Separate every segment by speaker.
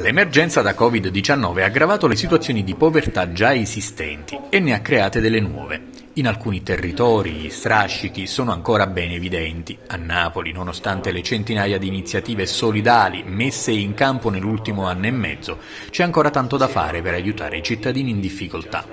Speaker 1: L'emergenza da Covid-19 ha aggravato le situazioni di povertà già esistenti e ne ha create delle nuove. In alcuni territori gli strascichi sono ancora ben evidenti. A Napoli, nonostante le centinaia di iniziative solidali messe in campo nell'ultimo anno e mezzo, c'è ancora tanto da fare per aiutare i cittadini in difficoltà.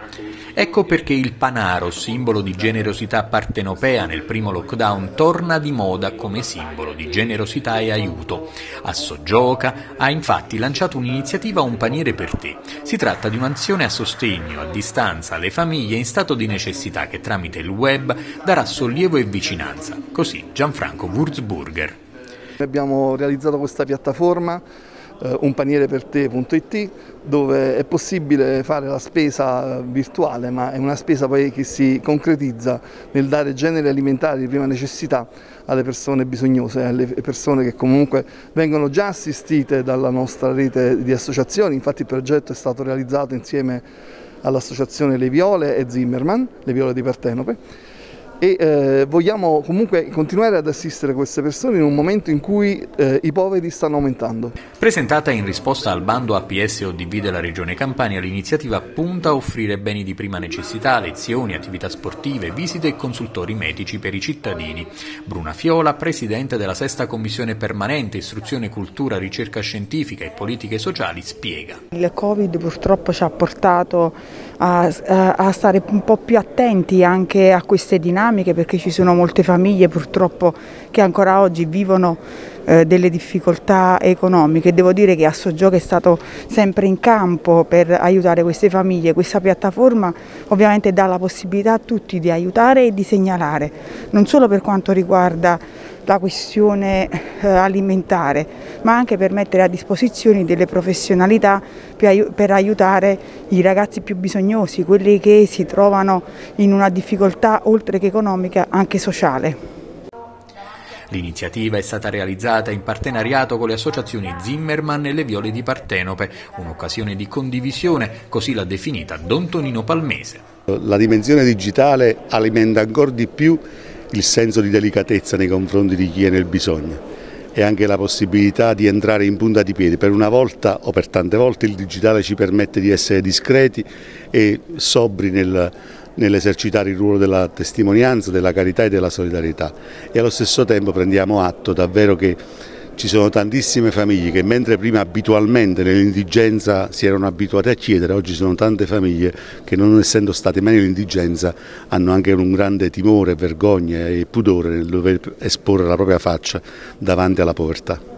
Speaker 1: Ecco perché il Panaro, simbolo di generosità partenopea nel primo lockdown, torna di moda come simbolo di generosità e aiuto. A Soggioca ha infatti lanciato un'iniziativa Un paniere per te. Si tratta di un'azione a sostegno, a distanza, alle famiglie in stato di necessità che tramite il web darà sollievo e vicinanza. Così Gianfranco Wurzburger.
Speaker 2: Abbiamo realizzato questa piattaforma eh, unpaniereperte.it dove è possibile fare la spesa virtuale ma è una spesa poi che si concretizza nel dare generi alimentari di prima necessità alle persone bisognose, alle persone che comunque vengono già assistite dalla nostra rete di associazioni, infatti il progetto è stato realizzato insieme all'associazione Le Viole e Zimmerman, Le Viole di Partenope e eh, vogliamo comunque continuare ad assistere queste persone in un momento in cui eh, i poveri stanno aumentando.
Speaker 1: Presentata in risposta al bando APS ODV della Regione Campania, l'iniziativa punta a offrire beni di prima necessità, lezioni, attività sportive, visite e consultori medici per i cittadini. Bruna Fiola, Presidente della Sesta Commissione Permanente Istruzione, Cultura, Ricerca Scientifica e Politiche Sociali, spiega.
Speaker 3: Il Covid purtroppo ci ha portato a, a stare un po' più attenti anche a queste dinamiche perché ci sono molte famiglie purtroppo che ancora oggi vivono eh, delle difficoltà economiche. Devo dire che Assogioco è stato sempre in campo per aiutare queste famiglie. Questa piattaforma ovviamente dà la possibilità a tutti di aiutare e di segnalare, non solo per quanto riguarda la questione eh, alimentare, ma anche per mettere a disposizione delle professionalità per aiutare i ragazzi più bisognosi, quelli che si trovano in una difficoltà oltre che economica anche sociale.
Speaker 1: L'iniziativa è stata realizzata in partenariato con le associazioni Zimmerman e le Viole di Partenope, un'occasione di condivisione, così l'ha definita Don Tonino Palmese.
Speaker 4: La dimensione digitale alimenta ancora di più il senso di delicatezza nei confronti di chi è nel bisogno e anche la possibilità di entrare in punta di piedi. Per una volta o per tante volte il digitale ci permette di essere discreti e sobri nel, nell'esercitare il ruolo della testimonianza, della carità e della solidarietà e allo stesso tempo prendiamo atto davvero che ci sono tantissime famiglie che mentre prima abitualmente nell'indigenza si erano abituate a chiedere, oggi sono tante famiglie che non essendo state mai nell'indigenza hanno anche un grande timore, vergogna e pudore nel dover esporre la propria faccia davanti alla povertà.